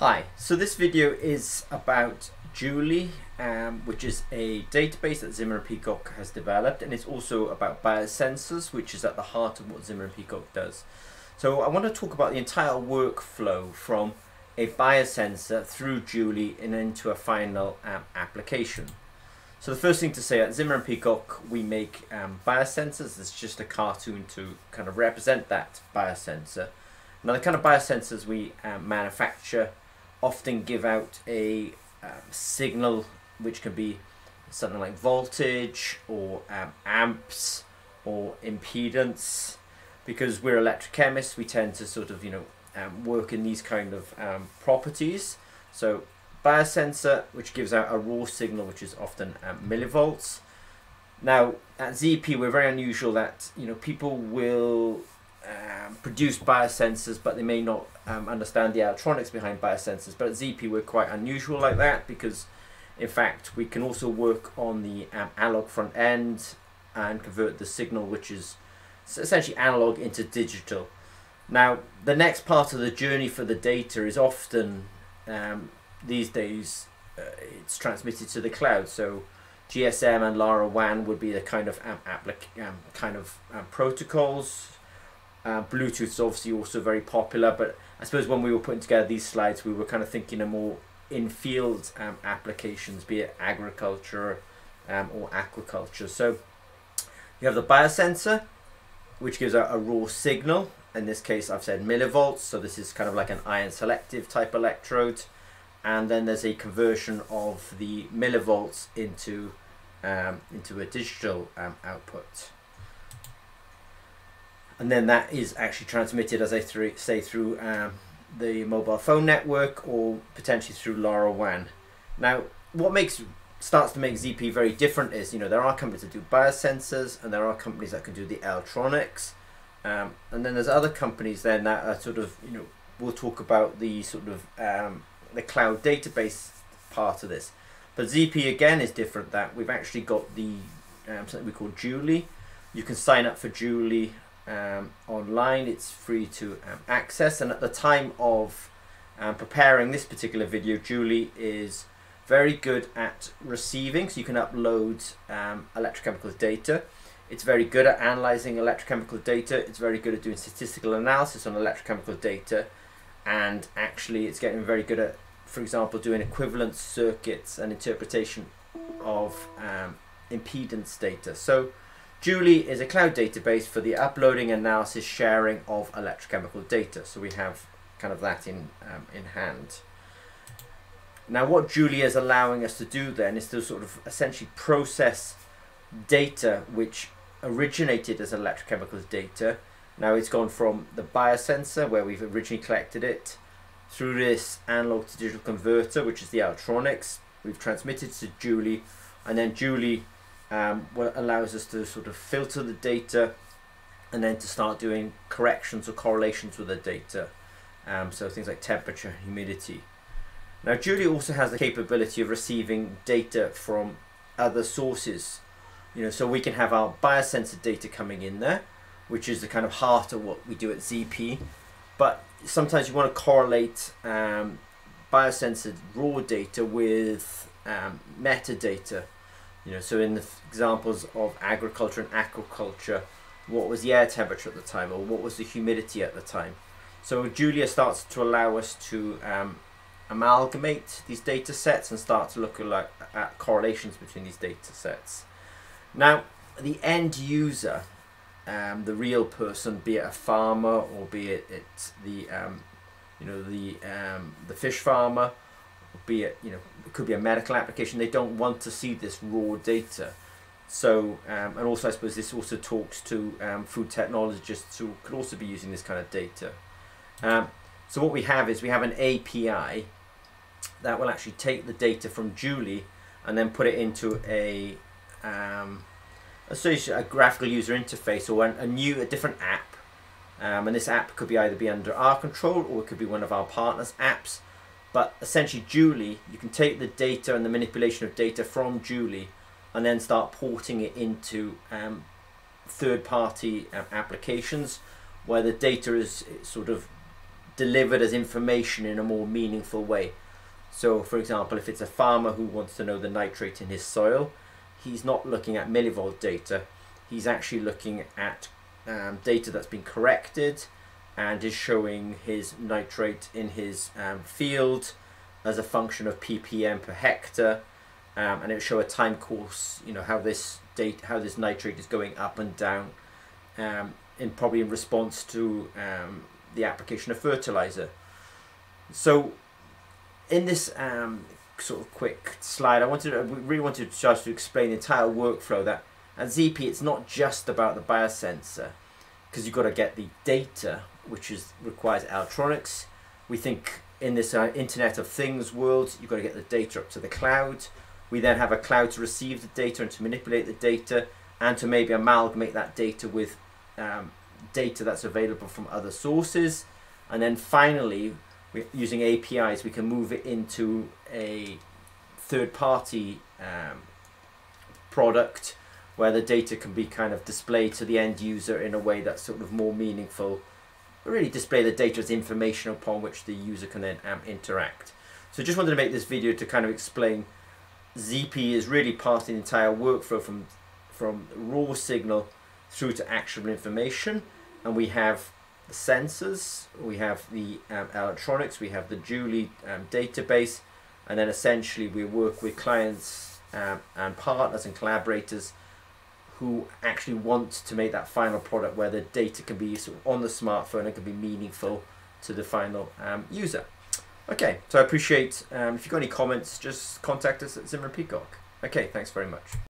Hi, so this video is about Julie, um, which is a database that Zimmer and Peacock has developed, and it's also about biosensors, which is at the heart of what Zimmer and Peacock does. So I want to talk about the entire workflow from a biosensor through Julie and into a final um, application. So the first thing to say at Zimmer and Peacock, we make um, biosensors. It's just a cartoon to kind of represent that biosensor. Now the kind of biosensors we um, manufacture often give out a um, signal which can be something like voltage or um, amps or impedance. Because we're electrochemists we tend to sort of you know um, work in these kind of um, properties. So biosensor which gives out a raw signal which is often um, millivolts. Now at ZP we're very unusual that you know people will um, produce biosensors, but they may not um, understand the electronics behind biosensors. But at ZP, we're quite unusual like that because, in fact, we can also work on the um, analog front end and convert the signal, which is essentially analog, into digital. Now, the next part of the journey for the data is often um, these days uh, it's transmitted to the cloud. So GSM and LoRaWAN would be the kind of um, applic- um, kind of um, protocols uh, Bluetooth is obviously also very popular, but I suppose when we were putting together these slides, we were kind of thinking of more in-field um, applications, be it agriculture um, or aquaculture. So you have the biosensor, which gives out a raw signal. In this case, I've said millivolts, so this is kind of like an ion selective type electrode. And then there's a conversion of the millivolts into um, into a digital um, output and then that is actually transmitted, as I th say, through um, the mobile phone network or potentially through LoRaWAN. Now, what makes starts to make ZP very different is, you know, there are companies that do biosensors and there are companies that can do the electronics. Um, and then there's other companies then that are sort of, you know, we'll talk about the sort of um, the cloud database part of this. But ZP again is different that we've actually got the um, something we call Julie. You can sign up for Julie um, online. It's free to um, access. And at the time of um, preparing this particular video, Julie is very good at receiving. So you can upload um, electrochemical data. It's very good at analyzing electrochemical data. It's very good at doing statistical analysis on electrochemical data. And actually, it's getting very good at, for example, doing equivalence circuits and interpretation of um, impedance data. So Julie is a cloud database for the uploading, analysis, sharing of electrochemical data. So we have kind of that in, um, in hand. Now what Julie is allowing us to do then is to sort of essentially process data which originated as electrochemical data. Now it's gone from the biosensor where we've originally collected it through this analog to digital converter which is the electronics. We've transmitted to Julie and then Julie um, what allows us to sort of filter the data and then to start doing corrections or correlations with the data. Um, so things like temperature, humidity. Now Julia also has the capability of receiving data from other sources. You know, so we can have our biosensor data coming in there, which is the kind of heart of what we do at ZP. But sometimes you want to correlate um, biosensor raw data with um, metadata you know, so in the examples of agriculture and aquaculture, what was the air temperature at the time, or what was the humidity at the time? So Julia starts to allow us to um, amalgamate these data sets and start to look at, at correlations between these data sets. Now, the end user, um, the real person, be it a farmer or be it the um, you know the um, the fish farmer be it you know it could be a medical application. They don't want to see this raw data. So um, and also I suppose this also talks to um, food technologists who could also be using this kind of data. Um, so what we have is we have an API that will actually take the data from Julie and then put it into a um, a graphical user interface or a, new a different app. Um, and this app could be either be under our control or it could be one of our partners apps but essentially Julie, you can take the data and the manipulation of data from Julie and then start porting it into um, third-party um, applications where the data is sort of delivered as information in a more meaningful way. So, for example, if it's a farmer who wants to know the nitrate in his soil, he's not looking at millivolt data. He's actually looking at um, data that's been corrected and is showing his nitrate in his um, field as a function of ppm per hectare, um, and it will show a time course. You know how this date, how this nitrate is going up and down, um, in probably in response to um, the application of fertilizer. So, in this um, sort of quick slide, I wanted to, really wanted to just to explain the entire workflow that at ZP it's not just about the biosensor because you've got to get the data which is requires electronics. We think in this uh, Internet of Things world, you've got to get the data up to the cloud. We then have a cloud to receive the data and to manipulate the data and to maybe amalgamate that data with um, data that's available from other sources. And then finally, using APIs, we can move it into a third party um, product where the data can be kind of displayed to the end user in a way that's sort of more meaningful really display the data as information upon which the user can then um, interact. So just wanted to make this video to kind of explain ZP is really part of the entire workflow from, from raw signal through to actionable information. And we have the sensors, we have the um, electronics, we have the Julie um, database, and then essentially we work with clients um, and partners and collaborators who actually want to make that final product where the data can be sort of on the smartphone and can be meaningful to the final um, user. Okay, so I appreciate, um, if you've got any comments, just contact us at Zimmer Peacock. Okay, thanks very much.